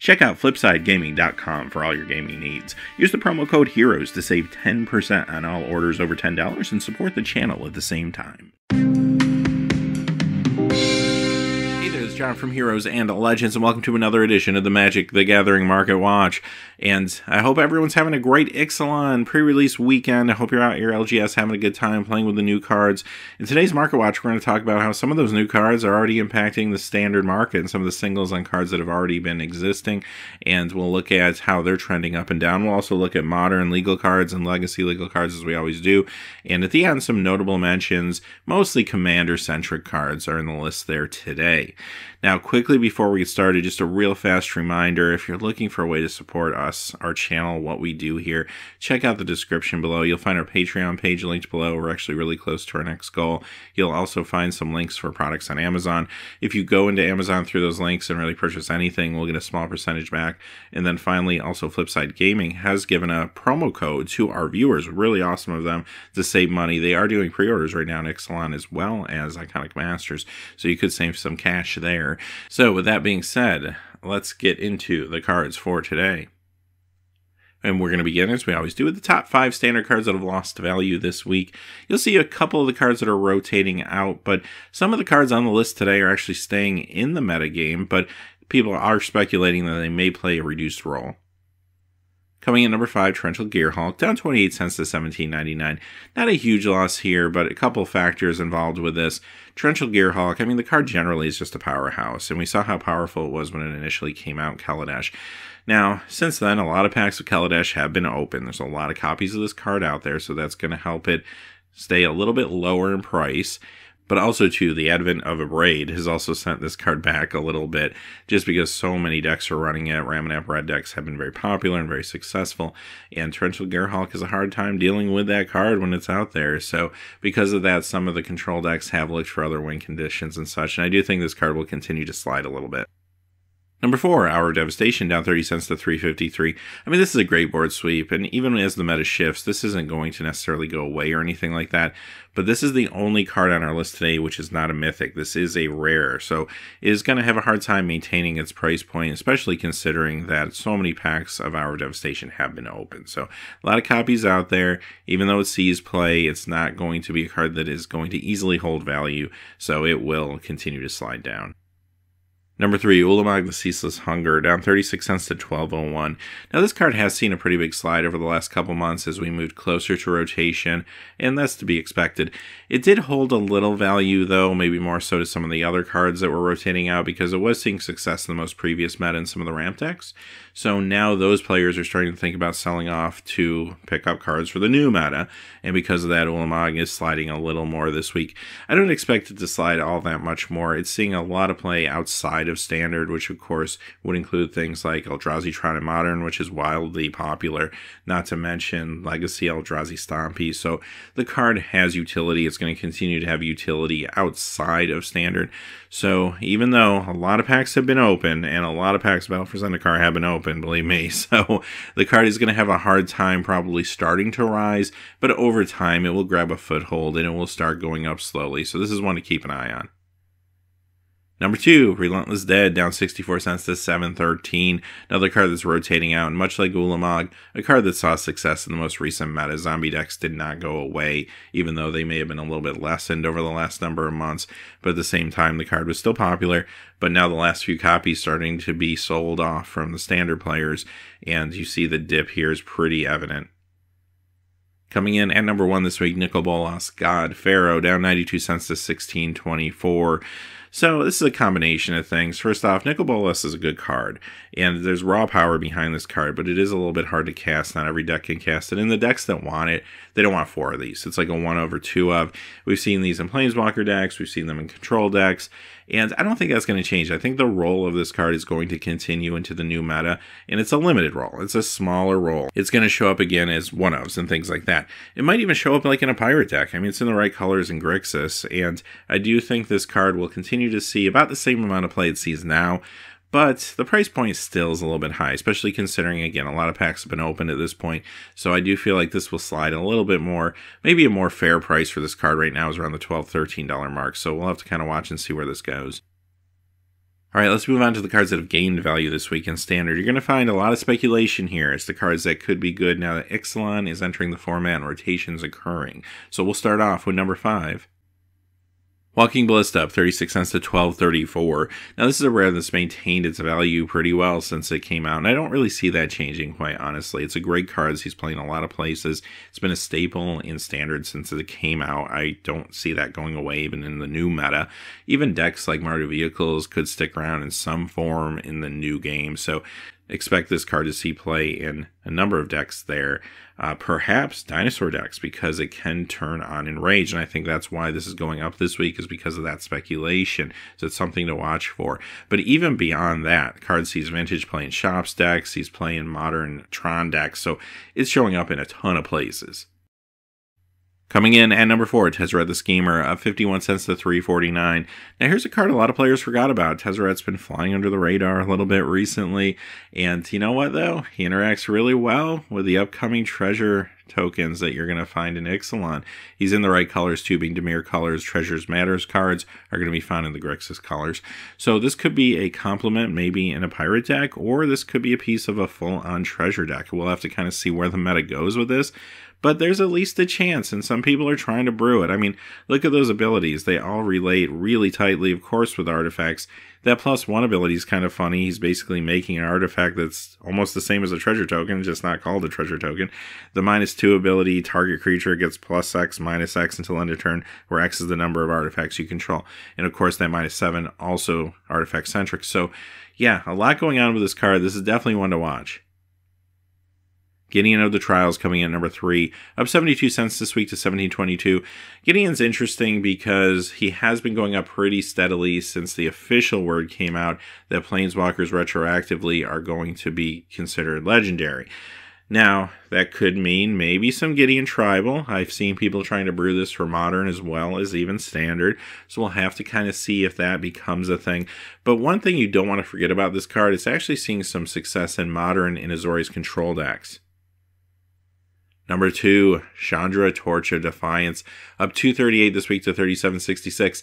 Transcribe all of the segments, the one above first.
Check out FlipsideGaming.com for all your gaming needs. Use the promo code HEROES to save 10% on all orders over $10 and support the channel at the same time. Hey there, it's John from Heroes and Legends, and welcome to another edition of the Magic the Gathering Market Watch. And I hope everyone's having a great Ixalan pre release weekend. I hope you're out your LGS having a good time playing with the new cards. In today's Market Watch, we're going to talk about how some of those new cards are already impacting the standard market and some of the singles on cards that have already been existing. And we'll look at how they're trending up and down. We'll also look at modern legal cards and legacy legal cards as we always do. And at the end, some notable mentions, mostly commander centric cards, are in the list there today. Now, quickly before we get started, just a real fast reminder if you're looking for a way to support us, our channel, what we do here, check out the description below. You'll find our Patreon page linked below. We're actually really close to our next goal. You'll also find some links for products on Amazon. If you go into Amazon through those links and really purchase anything, we'll get a small percentage back. And then finally, also Flipside Gaming has given a promo code to our viewers. Really awesome of them to save money. They are doing pre orders right now in Ixalan as well as Iconic Masters. So you could save some cash there. So, with that being said, let's get into the cards for today. And we're going to begin, as we always do, with the top five standard cards that have lost value this week. You'll see a couple of the cards that are rotating out, but some of the cards on the list today are actually staying in the metagame, but people are speculating that they may play a reduced role. Coming in number five, Torrential Gearhulk, down 28 cents to 17.99. Not a huge loss here, but a couple factors involved with this. Torrential Gearhulk, I mean, the card generally is just a powerhouse, and we saw how powerful it was when it initially came out in Kaladesh. Now, since then, a lot of packs of Kaladesh have been open. There's a lot of copies of this card out there, so that's going to help it stay a little bit lower in price but also too the advent of Abrade has also sent this card back a little bit just because so many decks are running it. Ramunap red decks have been very popular and very successful and torrential gearhulk has a hard time dealing with that card when it's out there. So because of that some of the control decks have looked for other win conditions and such and i do think this card will continue to slide a little bit Number four, Hour of Devastation, down 30 cents to 353. I mean, this is a great board sweep, and even as the meta shifts, this isn't going to necessarily go away or anything like that. But this is the only card on our list today which is not a mythic. This is a rare, so it is going to have a hard time maintaining its price point, especially considering that so many packs of Hour of Devastation have been open. So a lot of copies out there. Even though it sees play, it's not going to be a card that is going to easily hold value, so it will continue to slide down. Number three, Ulamog the Ceaseless Hunger, down 36 cents to 1201. Now, this card has seen a pretty big slide over the last couple months as we moved closer to rotation, and that's to be expected. It did hold a little value, though, maybe more so to some of the other cards that were rotating out because it was seeing success in the most previous meta in some of the ramp decks. So now those players are starting to think about selling off to pick up cards for the new meta, and because of that, Ulamog is sliding a little more this week. I don't expect it to slide all that much more. It's seeing a lot of play outside of standard, which of course would include things like Eldrazi Tron and Modern, which is wildly popular, not to mention Legacy Eldrazi Stompy. So the card has utility. It's going to continue to have utility outside of standard. So even though a lot of packs have been open and a lot of packs of Battle for Zendikar have been open, believe me, so the card is going to have a hard time probably starting to rise, but over time it will grab a foothold and it will start going up slowly. So this is one to keep an eye on. Number two, Relentless Dead, down 64 cents to 713. Another card that's rotating out, and much like Ulamog, a card that saw success in the most recent meta. Zombie decks did not go away, even though they may have been a little bit lessened over the last number of months. But at the same time, the card was still popular. But now the last few copies starting to be sold off from the standard players, and you see the dip here is pretty evident. Coming in at number one this week, Nicol Bolas, God Pharaoh, down 92 cents to 1624. So this is a combination of things. First off, Nicol Bolas is a good card, and there's raw power behind this card, but it is a little bit hard to cast. Not every deck can cast it. And the decks that want it, they don't want four of these. It's like a one over two of. We've seen these in Planeswalker decks, we've seen them in control decks, and I don't think that's going to change. I think the role of this card is going to continue into the new meta, and it's a limited role. It's a smaller role. It's going to show up again as one ofs and things like that. It might even show up like in a pirate deck. I mean, it's in the right colors in Grixis, and I do think this card will continue to see about the same amount of play it sees now. But the price point still is a little bit high, especially considering, again, a lot of packs have been opened at this point. So I do feel like this will slide a little bit more. Maybe a more fair price for this card right now is around the $12, $13 mark. So we'll have to kind of watch and see where this goes. All right, let's move on to the cards that have gained value this week in Standard. You're going to find a lot of speculation here as to cards that could be good now that Ixalan is entering the format and rotations occurring. So we'll start off with number five. Walking Ballista up 36 cents to 1234. Now this is a rare that's maintained its value pretty well since it came out, and I don't really see that changing quite honestly. It's a great card. He's playing a lot of places. It's been a staple in standard since it came out. I don't see that going away even in the new meta. Even decks like Mardu Vehicles could stick around in some form in the new game. So expect this card to see play in a number of decks there. Uh, perhaps dinosaur decks because it can turn on Enrage, and I think that's why this is going up this week is because of that speculation. So it's something to watch for. But even beyond that, card sees Vintage playing Shops decks, he's playing Modern Tron decks, so it's showing up in a ton of places. Coming in at number four, Tezzeret the Schemer, up 51 cents to 349. Now, here's a card a lot of players forgot about. Tezzeret's been flying under the radar a little bit recently. And you know what, though? He interacts really well with the upcoming treasure tokens that you're going to find in Ixalan. He's in the right colors too, being Dimir colors. Treasures Matters cards are going to be found in the Grixis colors. So this could be a complement maybe in a pirate deck, or this could be a piece of a full-on treasure deck. We'll have to kind of see where the meta goes with this but there's at least a chance, and some people are trying to brew it. I mean, look at those abilities. They all relate really tightly, of course, with artifacts. That plus one ability is kind of funny. He's basically making an artifact that's almost the same as a treasure token, just not called a treasure token. The minus two ability, target creature gets plus X, minus X until end of turn, where X is the number of artifacts you control. And of course, that minus seven also artifact centric. So, yeah, a lot going on with this card. This is definitely one to watch. Gideon of the Trials coming in number three, up 72 cents this week to 1722. Gideon's interesting because he has been going up pretty steadily since the official word came out that Planeswalkers retroactively are going to be considered legendary. Now, that could mean maybe some Gideon Tribal. I've seen people trying to brew this for modern as well as even standard. So we'll have to kind of see if that becomes a thing. But one thing you don't want to forget about this card is actually seeing some success in modern in Azorius control decks. Number two, Chandra Torch of Defiance, up 238 this week to 3766.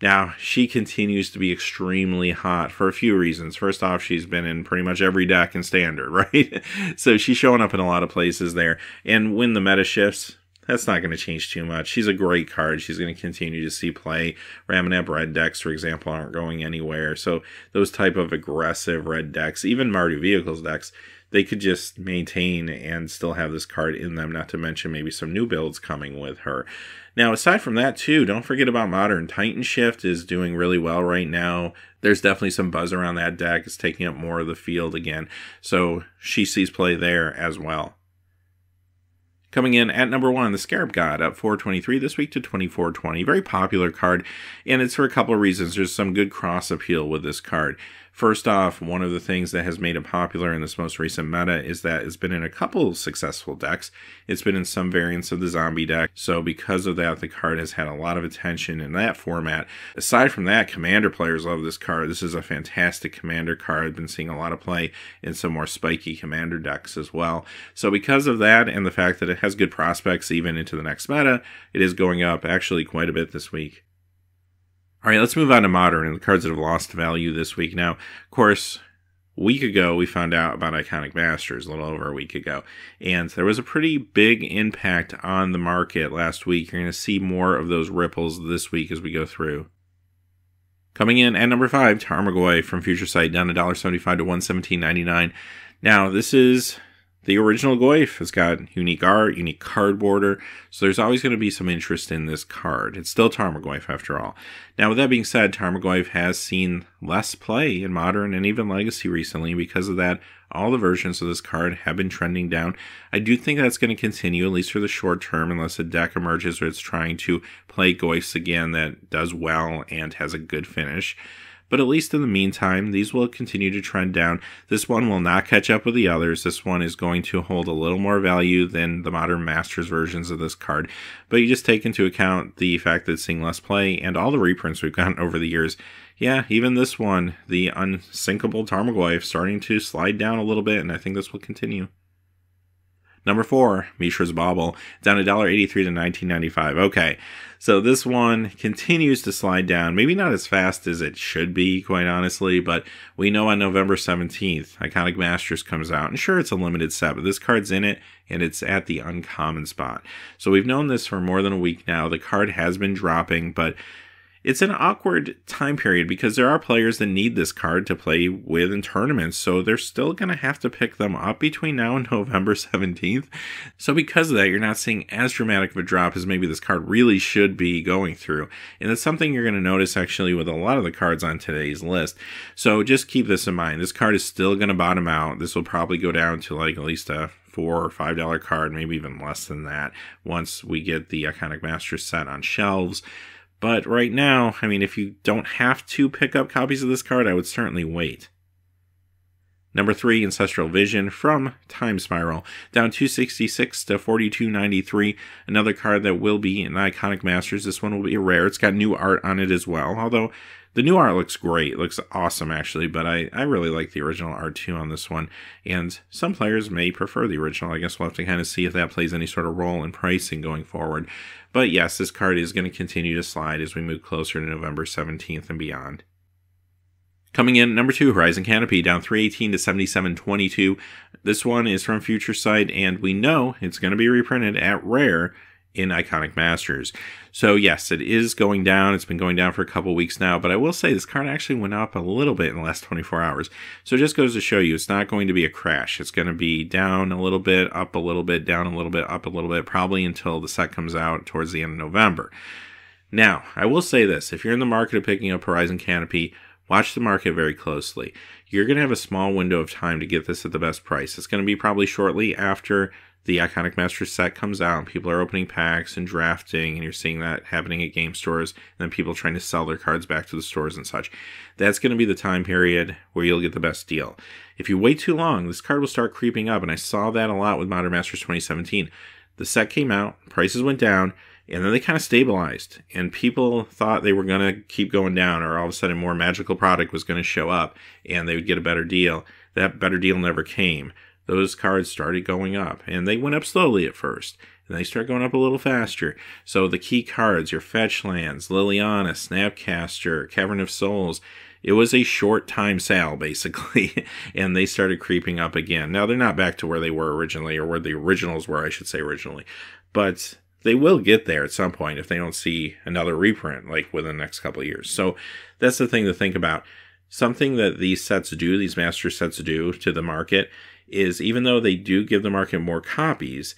Now, she continues to be extremely hot for a few reasons. First off, she's been in pretty much every deck in standard, right? so she's showing up in a lot of places there. And when the meta shifts, that's not going to change too much. She's a great card. She's going to continue to see play. Ramunap red decks, for example, aren't going anywhere. So those type of aggressive red decks, even Mardu Vehicles decks, they could just maintain and still have this card in them, not to mention maybe some new builds coming with her. Now, aside from that, too, don't forget about Modern. Titan Shift is doing really well right now. There's definitely some buzz around that deck. It's taking up more of the field again. So she sees play there as well. Coming in at number one, the Scarab God, up 423 this week to 2420. Very popular card, and it's for a couple of reasons. There's some good cross appeal with this card. First off, one of the things that has made it popular in this most recent meta is that it's been in a couple successful decks. It's been in some variants of the zombie deck, so because of that, the card has had a lot of attention in that format. Aside from that, commander players love this card. This is a fantastic commander card. I've been seeing a lot of play in some more spiky commander decks as well. So because of that and the fact that it has good prospects even into the next meta, it is going up actually quite a bit this week. All right, let's move on to modern and the cards that have lost value this week. Now, of course, week ago we found out about Iconic Masters, a little over a week ago, and there was a pretty big impact on the market last week. You're going to see more of those ripples this week as we go through. Coming in at number five, Tarmogoyf from Future Sight down $1.75 to $117.99. Now, this is the original Goyf has got unique art, unique card border, so there's always going to be some interest in this card. It's still Tarmogoyf after all. Now, with that being said, Tarmogoyf has seen less play in Modern and even Legacy recently. Because of that, all the versions of this card have been trending down. I do think that's going to continue, at least for the short term, unless a deck emerges where it's trying to play Goyfs again that does well and has a good finish but at least in the meantime, these will continue to trend down. This one will not catch up with the others. This one is going to hold a little more value than the modern Masters versions of this card, but you just take into account the fact that it's seeing less play and all the reprints we've gotten over the years. Yeah, even this one, the unsinkable Tarmogoyf, starting to slide down a little bit, and I think this will continue. Number four, Mishra's Bauble, down $1.83 to 19.95. Okay, so this one continues to slide down. Maybe not as fast as it should be, quite honestly, but we know on November 17th, Iconic Masters comes out. And sure, it's a limited set, but this card's in it and it's at the uncommon spot. So we've known this for more than a week now. The card has been dropping, but it's an awkward time period because there are players that need this card to play with in tournaments, so they're still going to have to pick them up between now and November 17th. So, because of that, you're not seeing as dramatic of a drop as maybe this card really should be going through. And that's something you're going to notice actually with a lot of the cards on today's list. So, just keep this in mind. This card is still going to bottom out. This will probably go down to like at least a four or five dollar card, maybe even less than that, once we get the Iconic Master set on shelves. But right now, I mean, if you don't have to pick up copies of this card, I would certainly wait. Number three, Ancestral Vision from Time Spiral, down 266 to 42.93. Another card that will be in Iconic Masters. This one will be rare. It's got new art on it as well, although the new art looks great. It looks awesome, actually, but I, I really like the original art too on this one. And some players may prefer the original. I guess we'll have to kind of see if that plays any sort of role in pricing going forward. But yes, this card is going to continue to slide as we move closer to November 17th and beyond. Coming in number two, Horizon Canopy down 318 to 7722. This one is from Future Sight, and we know it's going to be reprinted at Rare in Iconic Masters. So yes, it is going down. It's been going down for a couple weeks now, but I will say this card actually went up a little bit in the last 24 hours. So it just goes to show you it's not going to be a crash. It's going to be down a little bit, up a little bit, down a little bit, up a little bit, probably until the set comes out towards the end of November. Now, I will say this, if you're in the market of picking up Horizon Canopy, watch the market very closely. You're going to have a small window of time to get this at the best price. It's going to be probably shortly after the Iconic Masters set comes out, and people are opening packs and drafting, and you're seeing that happening at game stores, and then people trying to sell their cards back to the stores and such. That's going to be the time period where you'll get the best deal. If you wait too long, this card will start creeping up, and I saw that a lot with Modern Masters 2017. The set came out, prices went down, and then they kind of stabilized, and people thought they were going to keep going down, or all of a sudden more magical product was going to show up, and they would get a better deal. That better deal never came those cards started going up. And they went up slowly at first. And they start going up a little faster. So the key cards, your fetch lands, Liliana, Snapcaster, Cavern of Souls, it was a short time sale basically and they started creeping up again now they're not back to where they were originally or where the originals were i should say originally but they will get there at some point if they don't see another reprint like within the next couple of years so that's the thing to think about something that these sets do these master sets do to the market is even though they do give the market more copies,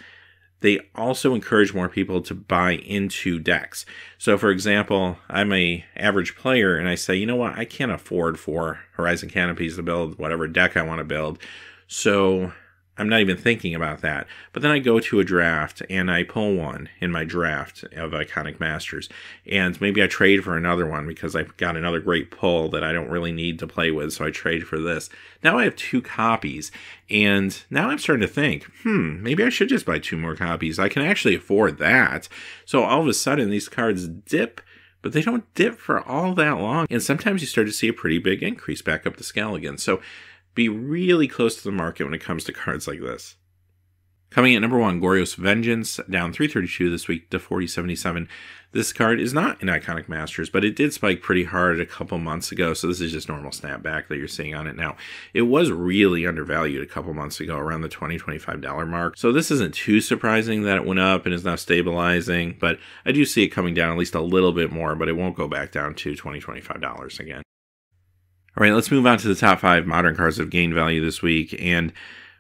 they also encourage more people to buy into decks. So for example, I'm a average player and I say, you know what, I can't afford for Horizon Canopies to build whatever deck I want to build. So I'm not even thinking about that. But then I go to a draft and I pull one in my draft of Iconic Masters. And maybe I trade for another one because I've got another great pull that I don't really need to play with. So I trade for this. Now I have two copies. And now I'm starting to think, hmm, maybe I should just buy two more copies. I can actually afford that. So all of a sudden these cards dip but they don't dip for all that long. And sometimes you start to see a pretty big increase back up the scale again. So be really close to the market when it comes to cards like this. Coming at number one, Goryo's Vengeance, down 332 this week to 4077. This card is not an Iconic Masters, but it did spike pretty hard a couple months ago, so this is just normal snapback that you're seeing on it now. It was really undervalued a couple months ago, around the $20, $25 mark, so this isn't too surprising that it went up and is now stabilizing, but I do see it coming down at least a little bit more, but it won't go back down to $20, $25 again. All right, let's move on to the top five modern cars that have gained value this week. And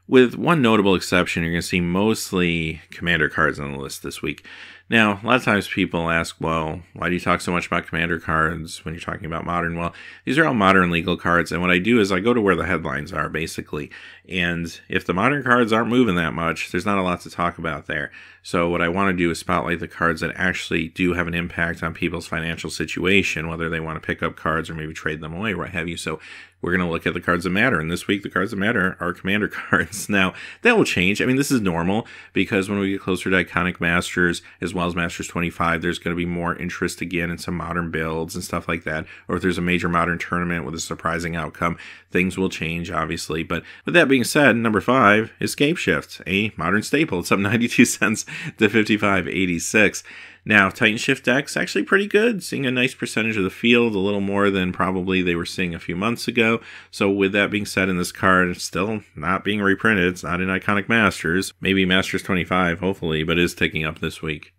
with one notable exception, you're going to see mostly commander cards on the list this week. Now, a lot of times people ask, well, why do you talk so much about commander cards when you're talking about modern? Well, these are all modern legal cards, and what I do is I go to where the headlines are, basically. And if the modern cards aren't moving that much, there's not a lot to talk about there. So, what I want to do is spotlight the cards that actually do have an impact on people's financial situation, whether they want to pick up cards or maybe trade them away, what have you. So, we're going to look at the cards that matter. And this week, the cards that matter are commander cards. Now, that will change. I mean, this is normal because when we get closer to Iconic Masters as well as Masters 25, there's going to be more interest again in some modern builds and stuff like that. Or if there's a major modern tournament with a surprising outcome, things will change, obviously. But with that being said, number five is Scapeshift, a modern staple. It's up 92 cents to 55.86. Now, Titan Shift deck's actually pretty good, seeing a nice percentage of the field, a little more than probably they were seeing a few months ago. So, with that being said, in this card, it's still not being reprinted. It's not in Iconic Masters. Maybe Masters 25, hopefully, but is taking up this week.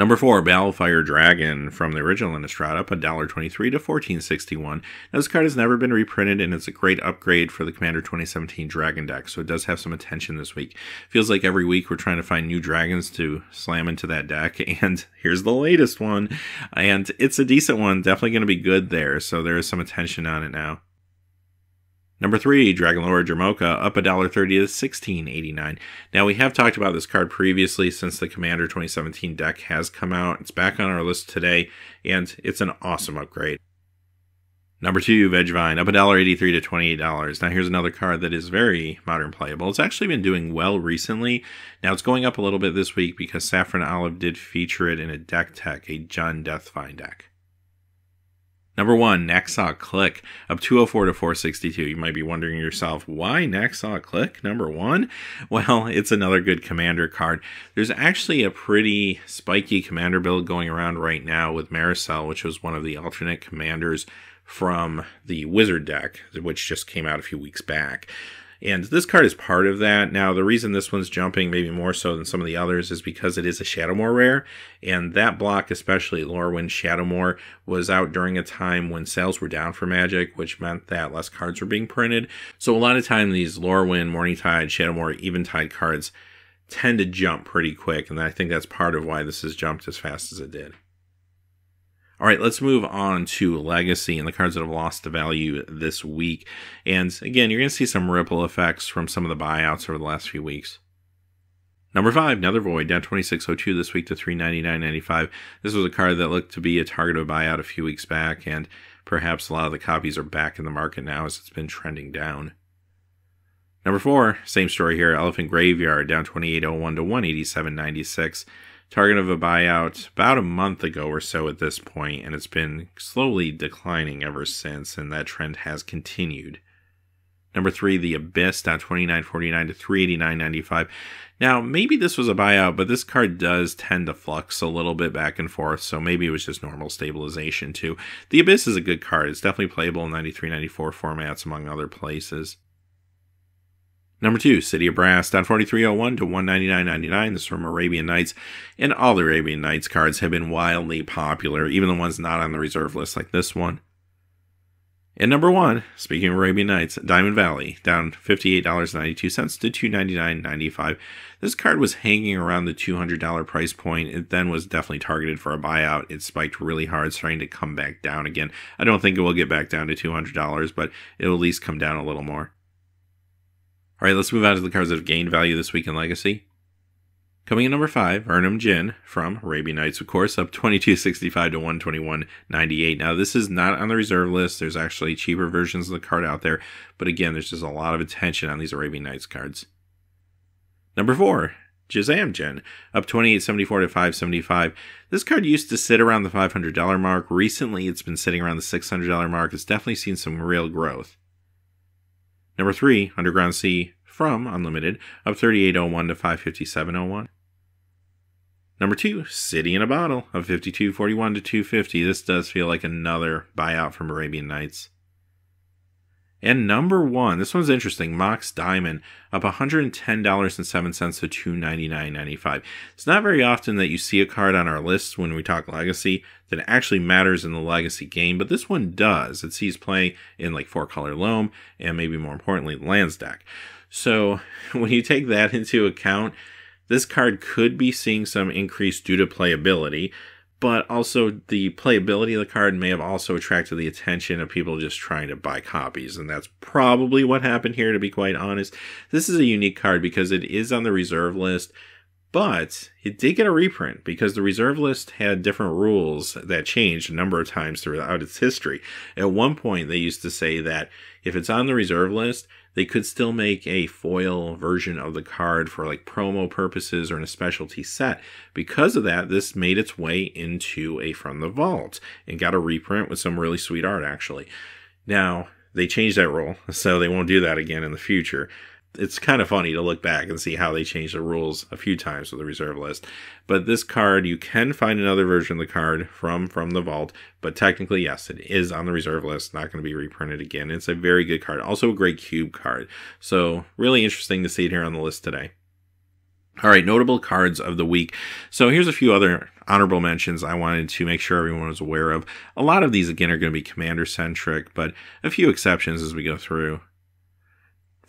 Number four, Balefire Dragon from the original Innistrad up $1.23 to 14.61. Now, this card has never been reprinted and it's a great upgrade for the Commander 2017 Dragon deck, so it does have some attention this week. Feels like every week we're trying to find new dragons to slam into that deck, and here's the latest one. And it's a decent one, definitely going to be good there, so there is some attention on it now. Number three, Dragonlord Dromoka, up $1.30 to $16.89. Now, we have talked about this card previously since the Commander 2017 deck has come out. It's back on our list today, and it's an awesome upgrade. Number two, Vengevine, up $1.83 to $28. Now, here's another card that is very modern playable. It's actually been doing well recently. Now, it's going up a little bit this week because Saffron Olive did feature it in a deck tech, a Jund Deathvine deck. Number one, Knacksaw Clique, up 204 to 462. You might be wondering yourself, why Knacksaw Clique, number one? Well, it's another good commander card. There's actually a pretty spiky commander build going around right now with Mairsil, which was one of the alternate commanders from the Wizard deck, which just came out a few weeks back. And this card is part of that. Now, the reason this one's jumping maybe more so than some of the others is because it is a Shadowmoor rare. And that block, especially Lorwyn Shadowmoor, was out during a time when sales were down for Magic, which meant that less cards were being printed. So a lot of time these Lorwyn, Morningtide, Shadowmoor, Eventide cards tend to jump pretty quick. And I think that's part of why this has jumped as fast as it did. All right, let's move on to Legacy and the cards that have lost the value this week. And again, you're going to see some ripple effects from some of the buyouts over the last few weeks. Number five, Nether Void, down 2602 this week to 399.95. This was a card that looked to be a target of buyout a few weeks back, and perhaps a lot of the copies are back in the market now as it's been trending down. Number four, same story here, Elephant Graveyard, down 2801 to 187.96 target of a buyout about a month ago or so at this point, and it's been slowly declining ever since, and that trend has continued. Number three, the Abyss down 29.49 to 389.95. Now, maybe this was a buyout, but this card does tend to flux a little bit back and forth, so maybe it was just normal stabilization too. The Abyss is a good card. It's definitely playable in 93.94 formats, among other places. Number two, City of Brass, down 4301 to 199.99. This is from Arabian Nights. And all the Arabian Nights cards have been wildly popular, even the ones not on the reserve list, like this one. And number one, speaking of Arabian Nights, Diamond Valley, down $58.92 to $299.95. This card was hanging around the $200 price point. It then was definitely targeted for a buyout. It spiked really hard, starting to come back down again. I don't think it will get back down to $200, but it'll at least come down a little more. All right, let's move on to the cards that have gained value this week in Legacy. Coming in number five, Erhnam Djinn from Arabian Nights, of course, up 22.65 to 121.98. Now, this is not on the reserve list. There's actually cheaper versions of the card out there, but again, there's just a lot of attention on these Arabian Nights cards. Number four, Juzam Djinn, up 28.74 to 575. This card used to sit around the $500 mark. Recently, it's been sitting around the $600 mark. It's definitely seen some real growth. Number three, Underground Sea from Unlimited, up 3801 to 55701. Number two, City in a Bottle, of 5241 to 250. This does feel like another buyout from Arabian Nights. And number one, this one's interesting. Mox Diamond up $110.07 to $299.95. It's not very often that you see a card on our list when we talk Legacy that actually matters in the Legacy game, but this one does. It sees play in like four color loam and maybe more importantly, Lansdowne. So when you take that into account, this card could be seeing some increase due to playability but also the playability of the card may have also attracted the attention of people just trying to buy copies and that's probably what happened here to be quite honest. This is a unique card because it is on the reserve list But it did get a reprint because the reserve list had different rules that changed a number of times throughout its history. At one point, they used to say that if it's on the reserve list, they could still make a foil version of the card for like promo purposes or in a specialty set. Because of that, this made its way into a From the Vault and got a reprint with some really sweet art, actually. Now, they changed that rule, so they won't do that again in the future it's kind of funny to look back and see how they changed the rules a few times with the reserve list. But this card, you can find another version of the card from from the vault, but technically, yes, it is on the reserve list, not going to be reprinted again. It's a very good card, also a great cube card. So really interesting to see it here on the list today. All right, notable cards of the week. So here's a few other honorable mentions I wanted to make sure everyone was aware of. A lot of these, again, are going to be commander centric, but a few exceptions as we go through.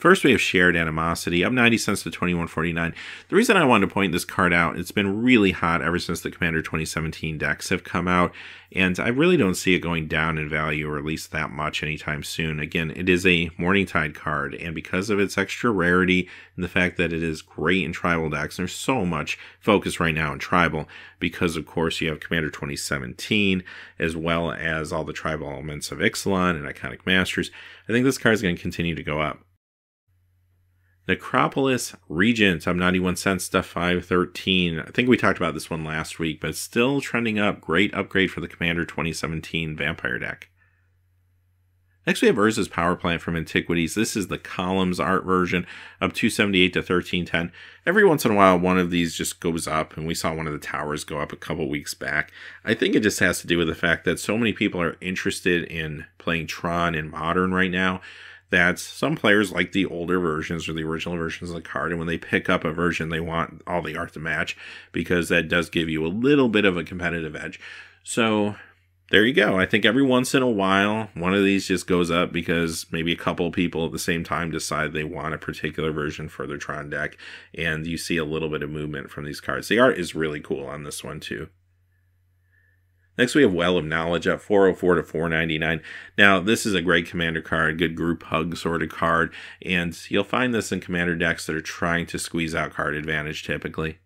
First, we have shared animosity, up 90 cents to 21.49. The reason I wanted to point this card out, it's been really hot ever since the Commander 2017 decks have come out, and I really don't see it going down in value, or at least that much anytime soon. Again, it is a Morningtide card, and because of its extra rarity and the fact that it is great in tribal decks, there's so much focus right now in tribal, because of course you have Commander 2017, as well as all the tribal elements of Ixalan and Iconic Masters. I think this card is going to continue to go up. Necropolis Regent, up 91 cents to 513. I think we talked about this one last week, but still trending up. Great upgrade for the Commander 2017 Vampire deck. Next, we have Urza's Power Plant from Antiquities. This is the columns art version, up 278 to 1310. Every once in a while, one of these just goes up, and we saw one of the towers go up a couple weeks back. I think it just has to do with the fact that so many people are interested in playing Tron in Modern right now that some players like the older versions or the original versions of the card, and when they pick up a version, they want all the art to match because that does give you a little bit of a competitive edge. So there you go. I think every once in a while, one of these just goes up because maybe a couple people at the same time decide they want a particular version for their Tron deck, and you see a little bit of movement from these cards. The art is really cool on this one, too. Next, we have Well of Knowledge at 404 to 499. Now, this is a great commander card, good group hug sort of card, and you'll find this in commander decks that are trying to squeeze out card advantage typically.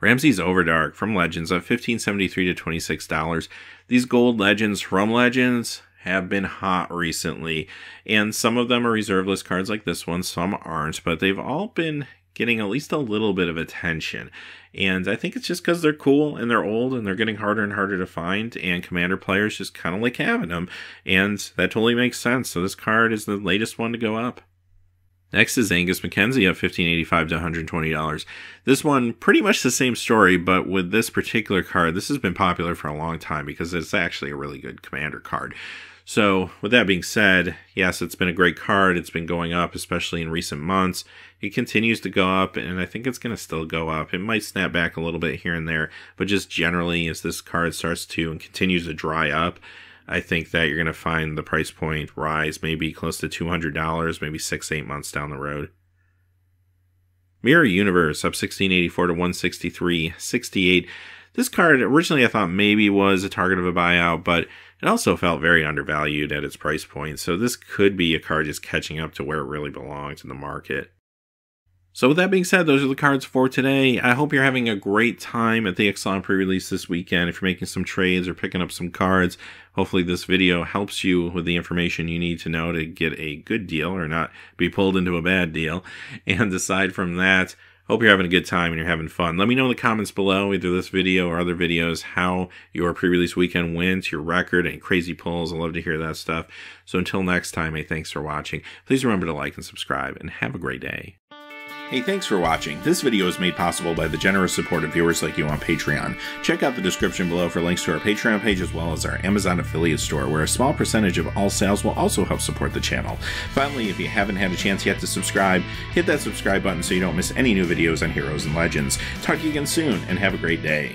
Ramses Overdark from Legends at 1573 to $26. These gold legends from Legends have been hot recently, and some of them are reserve list cards like this one, some aren't, but they've all been getting at least a little bit of attention. And I think it's just because they're cool and they're old and they're getting harder and harder to find, and commander players just kind of like having them. And that totally makes sense. So this card is the latest one to go up. Next is Angus MacKenzie at $15.85 to $120. This one, pretty much the same story, but with this particular card, this has been popular for a long time because it's actually a really good commander card. So, with that being said, yes, it's been a great card. It's been going up, especially in recent months. It continues to go up, and I think it's going to still go up. It might snap back a little bit here and there, but just generally, as this card starts to and continues to dry up, I think that you're going to find the price point rise maybe close to $200, maybe six, eight months down the road. Mirror Universe up 1684 to 163, 68. This card originally I thought maybe was a target of a buyout, but it also felt very undervalued at its price point, so this could be a card just catching up to where it really belongs in the market. So with that being said, those are the cards for today. I hope you're having a great time at the Ixalan pre-release this weekend. If you're making some trades or picking up some cards, hopefully this video helps you with the information you need to know to get a good deal or not be pulled into a bad deal. And aside from that, Hope you're having a good time and you're having fun. Let me know in the comments below, either this video or other videos, how your pre-release weekend went, your record, and crazy pulls. I love to hear that stuff. So until next time, hey, thanks for watching. Please remember to like and subscribe, and have a great day. Hey, thanks for watching. This video is made possible by the generous support of viewers like you on Patreon. Check out the description below for links to our Patreon page as well as our Amazon affiliate store, where a small percentage of all sales will also help support the channel. Finally, if you haven't had a chance yet to subscribe, hit that subscribe button so you don't miss any new videos on Heroes and Legends. Talk to you again soon, and have a great day.